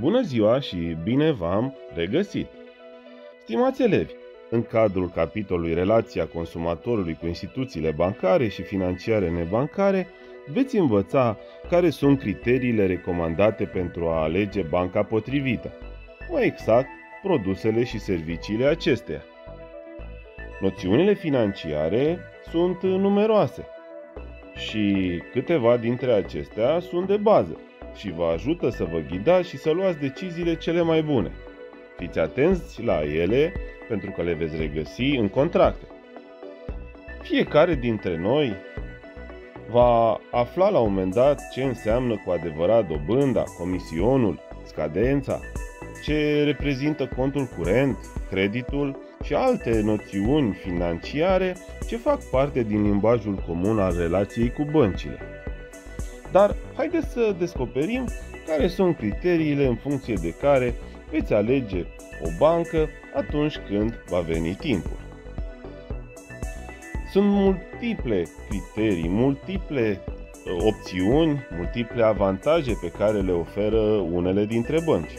Bună ziua și bine v-am regăsit! Stimați elevi, în cadrul capitolului Relația consumatorului cu instituțiile bancare și financiare nebancare, veți învăța care sunt criteriile recomandate pentru a alege banca potrivită, mai exact, produsele și serviciile acesteia. Noțiunile financiare sunt numeroase și câteva dintre acestea sunt de bază și vă ajută să vă ghidați și să luați deciziile cele mai bune. Fiți atenți la ele pentru că le veți regăsi în contracte. Fiecare dintre noi va afla la un moment dat ce înseamnă cu adevărat dobânda, comisionul, scadența, ce reprezintă contul curent, creditul și alte noțiuni financiare ce fac parte din limbajul comun al relației cu băncile. Dar haideți să descoperim care sunt criteriile în funcție de care veți alege o bancă atunci când va veni timpul. Sunt multiple criterii, multiple uh, opțiuni, multiple avantaje pe care le oferă unele dintre bănci.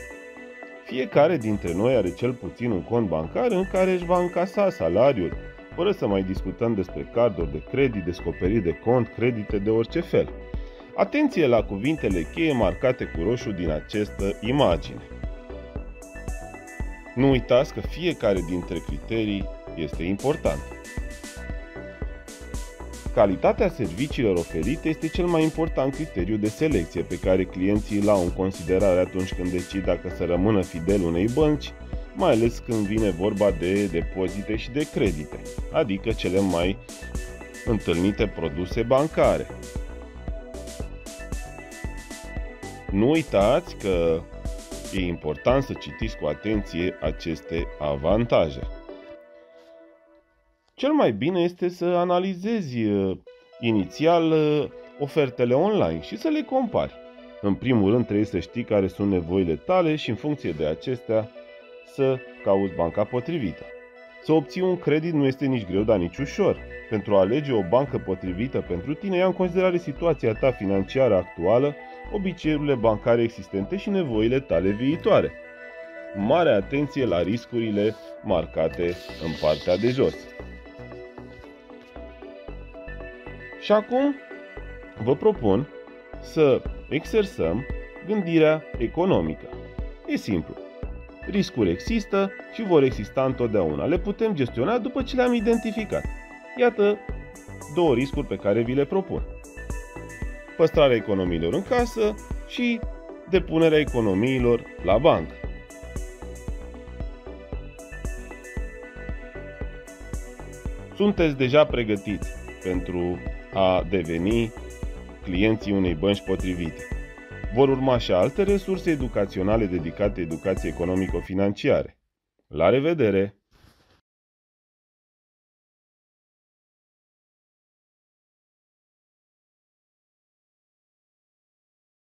Fiecare dintre noi are cel puțin un cont bancar în care își va încasa salariul, fără să mai discutăm despre carduri de credit, descoperiri de cont, credite de orice fel. Atenție la cuvintele cheie marcate cu roșu din această imagine. Nu uitați că fiecare dintre criterii este important. Calitatea serviciilor oferite este cel mai important criteriu de selecție pe care clienții îl au în considerare atunci când decid dacă să rămână fidel unei bănci, mai ales când vine vorba de depozite și de credite, adică cele mai întâlnite produse bancare. Nu uitați că e important să citiți cu atenție aceste avantaje. Cel mai bine este să analizezi uh, inițial uh, ofertele online și să le compari. În primul rând trebuie să știi care sunt nevoile tale și în funcție de acestea să cauți banca potrivită. Să obții un credit nu este nici greu, dar nici ușor. Pentru a alege o bancă potrivită pentru tine, ia în considerare situația ta financiară actuală, obiceiurile bancare existente și nevoile tale viitoare. Mare atenție la riscurile marcate în partea de jos. Și acum vă propun să exersăm gândirea economică. E simplu. Riscuri există și vor exista întotdeauna. Le putem gestiona după ce le-am identificat. Iată două riscuri pe care vi le propun. Păstrarea economiilor în casă și depunerea economiilor la bancă. Sunteți deja pregătiți pentru a deveni clienții unei bănci potrivite. Vor urma și alte resurse educaționale dedicate educației economico-financiare. La revedere!